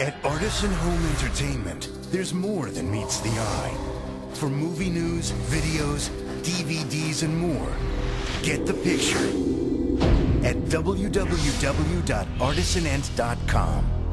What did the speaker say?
At Artisan Home Entertainment, there's more than meets the eye. For movie news, videos, DVDs, and more, get the picture at www.artisanent.com.